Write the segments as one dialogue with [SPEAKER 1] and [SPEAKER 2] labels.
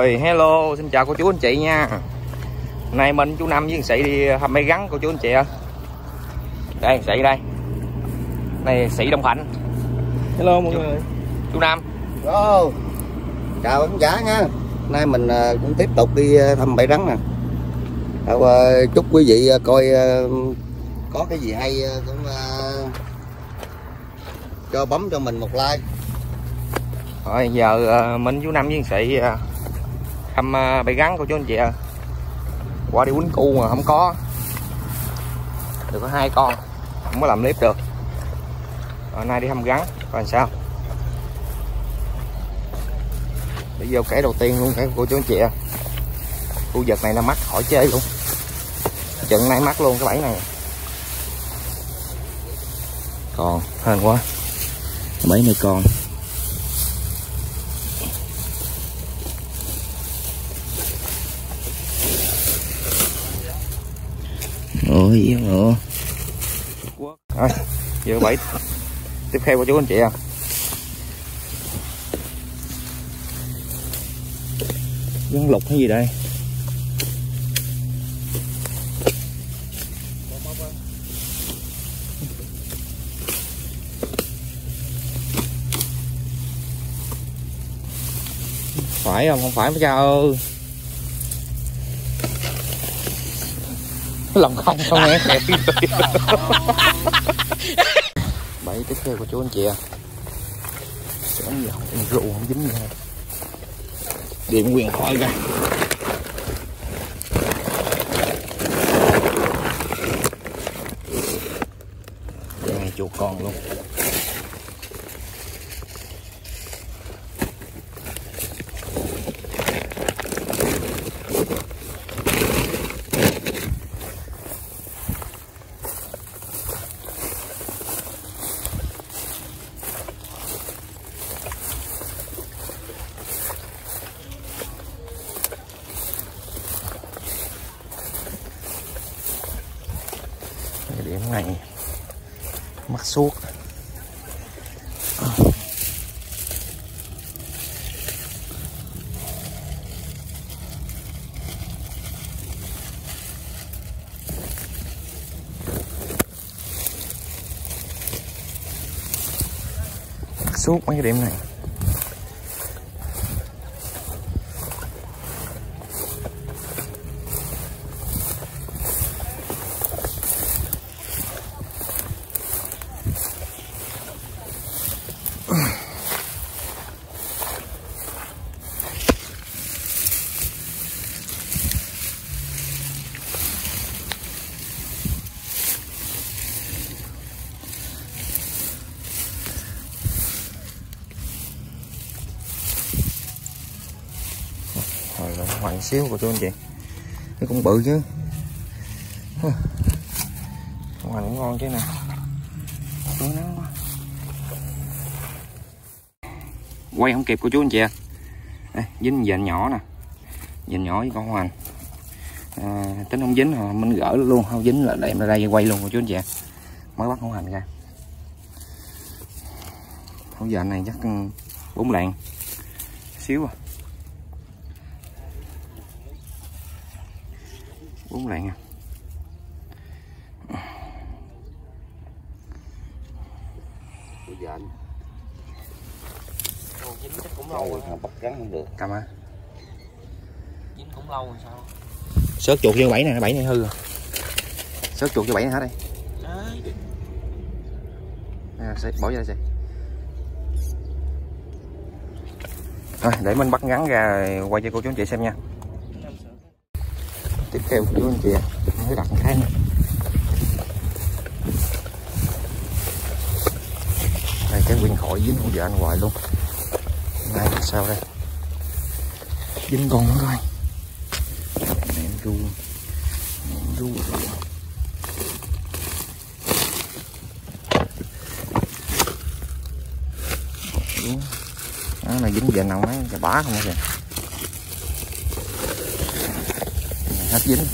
[SPEAKER 1] Rồi hello xin chào cô chú anh chị nha Nay mình chú Năm với anh Sĩ đi hầm máy gắn cô chú anh chị ơi Đây anh Sĩ đây Này Sĩ Đông Thạnh
[SPEAKER 2] Hello mọi người
[SPEAKER 1] Chú Năm
[SPEAKER 3] Hello. Chào khán giả nha. Nay mình à, cũng tiếp tục đi à, thăm bãi rắn nè. À, chúc quý vị coi có cái gì hay cũng cho bấm cho mình một like.
[SPEAKER 1] Rồi giờ mình chú Năm với anh Sĩ thăm ờ, bãi gắn cô chú anh chị à Qua đi quýnh cu mà không có. Được có hai con Không có làm clip được. Hôm nay đi thăm gắn Coi làm sao. Để vô kẻ đầu tiên luôn kẻ của cô chú anh chị à Khu vực này là mắc khỏi chơi luôn. Trận này mắc luôn cái bẫy này. Còn hên quá. Bẫy này còn. Ôi yêu nữa Rồi giờ bảy Tiếp theo của chú anh chị à. Gắn lục hay gì đây? Phải không? Không phải mấy cha ơi lòng không? Không nghe bảy tiếp theo của chú anh chị à. Sẽ dầu rượu không dính hết. Điện quyền khỏi ra. Chuột con luôn điểm này. Mắc suốt. Mắc suốt mấy cái điểm này rồi là hoành xíu của chú anh chị? Cái cũng bự chứ. Hoành cũng ngon chứ nè Tối nắng quá. Quay không kịp của chú anh chị à đây, dính dành nhỏ nè. Dành nhỏ với con hoành à, tính không dính mà mình gỡ luôn không dính là đem ra đây quay luôn của chú anh chị à. mới bắt con hoành ra. Con giờ này chắc ừ, bốn lạng. Xíu à. Bốn lạng à
[SPEAKER 3] dện.
[SPEAKER 2] Ồ, dính chắc cũng
[SPEAKER 3] Lâu
[SPEAKER 2] lâu rồi.
[SPEAKER 3] bắt rắn không được.
[SPEAKER 1] cầm á
[SPEAKER 2] Dính cũng lâu rồi sao?
[SPEAKER 1] Sớt chuột vô bẫy này bẫy này hư rồi. Sớt chuột vô bẫy này hết đây
[SPEAKER 2] Đấy
[SPEAKER 1] à, sẽ bỏ vô đây rồi để mình bắt ngắn ra rồi quay cho cô chú anh chị xem nha tiếp theo của chú anh chị mới đặt cái này. Đây, cái quyền khỏi dính hỗ vợ anh hoài luôn. Này là sao đây? Dính con nữa thôi. Ném ru. Ném ru. Đúng. đó này dính về nào mấy cái bá không kìa hết dính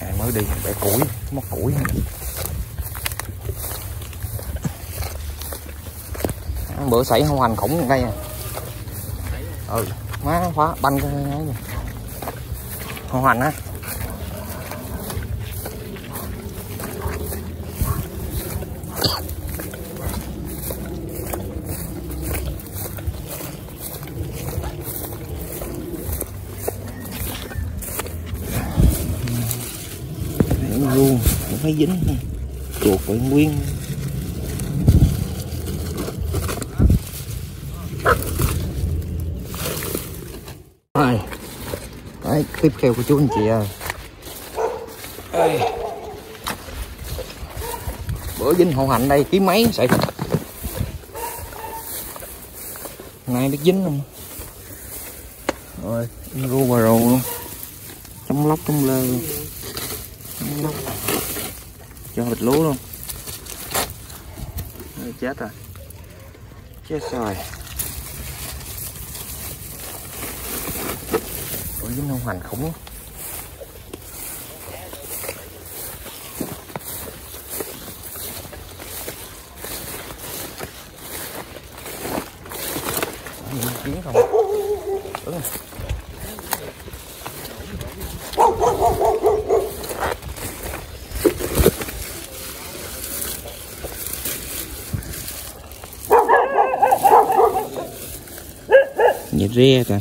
[SPEAKER 1] ai mới đi bẻ củi mất củi bữa xảy không hành khủng đây à. Ừ má khóa banh cái này hoa hoành á luôn phải dính chuột phải nguyên. Rồi đấy tiếp theo của chú anh chị à. ơi Ê. bữa dính hậu hạnh đây, ký mấy sợi. Thịt nay biết dính không rồi ru vào rồi luôn. Trong lóc trong lơ luôn. Trong lóc cho vịt lúa luôn. Ê, chết rồi. Chết rồi. Ủa dính hậu hoành khủng lắm Nhìn không? Đứng rồi. Ria cả,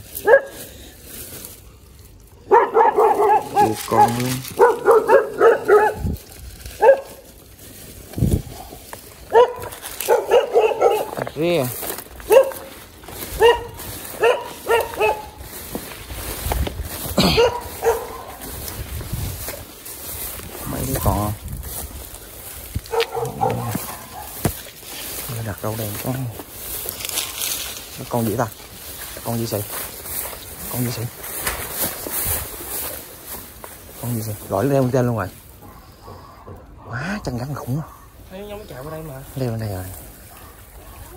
[SPEAKER 1] Chuột con luôn. Ria mấy đứa con. Đây đặt đâu đèn con? Con gì ta con gì xì? Con gì xì? Con gì xì? Gọi leo lên trên luôn rồi. Quá chân gắn khủng á
[SPEAKER 2] thấy nhóm chạy qua đây mà.
[SPEAKER 1] Leo lên đây rồi.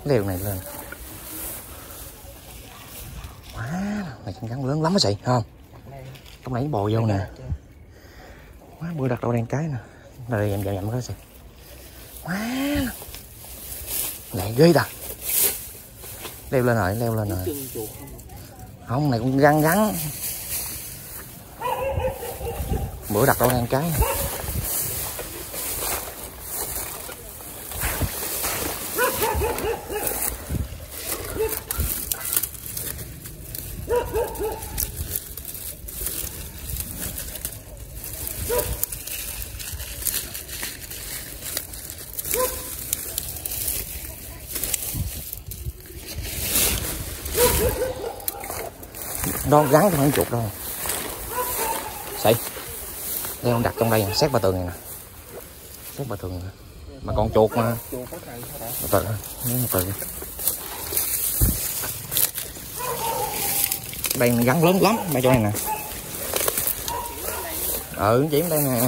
[SPEAKER 1] Leo này lên. Quá này chân gắn lớn lắm á xì không? Trong này bò vô nè. Quá bữa đặt đầu đèn cái nè. Đây dầm dầm dầm cái xì. Quá này ghê ta leo lên rồi leo lên rồi.
[SPEAKER 2] Không
[SPEAKER 1] này cũng gắn gắn. Bữa đặt đâu đang cái nó gắn cái không chuột đâu sậy ông đặt trong đây xét ba tường này nè. Xét ba tường này nè. mà còn chuột mà.
[SPEAKER 2] Chuột có
[SPEAKER 1] từ từ từ đây nó gắn lớn lắm. Mấy chỗ này nè. Ừ chỉ đây nè.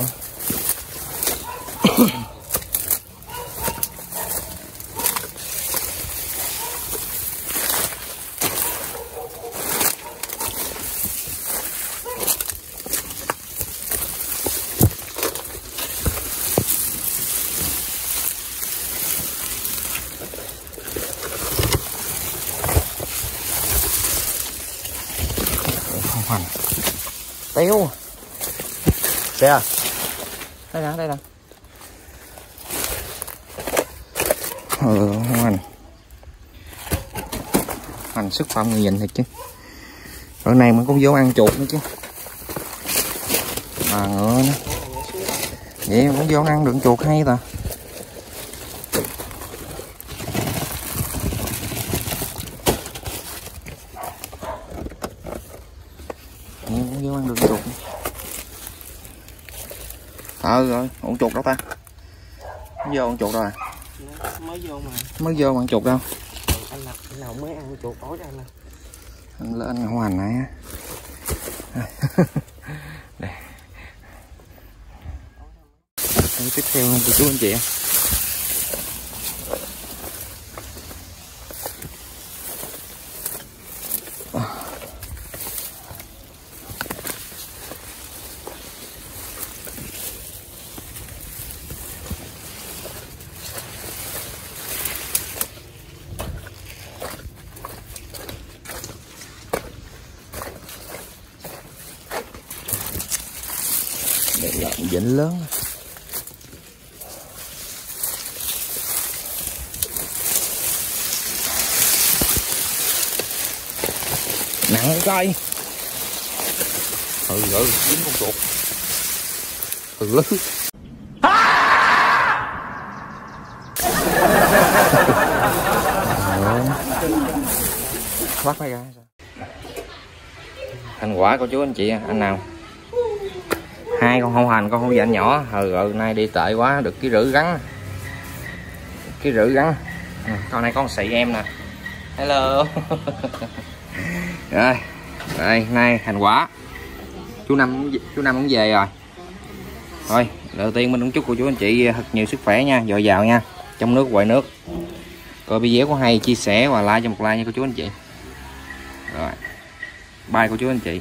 [SPEAKER 1] Không hành tiêu xe đây nè đây nè. Ừ không hành hành sức phẩm người nhìn thiệt chứ. Bữa này mà cũng vô ăn chuột nữa chứ. Mà ngựa nữa. Vậy cũng vô ăn được chuột hay ta Vậy cũng vô ăn được chuột ờ rồi ổn chuột đâu ta. Vô ăn chuột rồi. À?
[SPEAKER 2] Mới vô mà.
[SPEAKER 1] Mới vô ăn chuột đâu?
[SPEAKER 2] Anh lập nào mới ăn chuột ối anh
[SPEAKER 1] anh lên anh hoàn này đây. Tiếp theo của chú anh chị dính lớn. Nặng coi ừ ừ dính con chuột. Ừ bắt nó ra thành quả của chú anh chị anh nào hai con hông hành con hông anh nhỏ. Ừ rồi nay đi tệ quá được cái rữ gắn. Cái rữ gắn. Ừ, con này con xị em nè. Hello. Rồi đây nay thành quả. Chú năm chú năm cũng về rồi. Thôi đầu tiên mình cũng chúc cô chú anh chị thật nhiều sức khỏe nha dồi dào nha. Trong nước ngoài nước. Coi video có hay chia sẻ và like cho một like nha cô chú anh chị. Rồi bye cô chú anh chị.